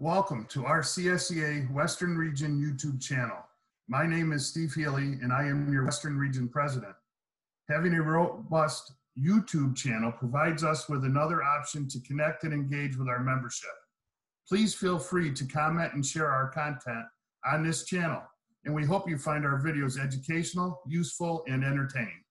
Welcome to our CSEA Western Region YouTube channel. My name is Steve Healy and I am your Western Region President. Having a robust YouTube channel provides us with another option to connect and engage with our membership. Please feel free to comment and share our content on this channel, and we hope you find our videos educational, useful, and entertaining.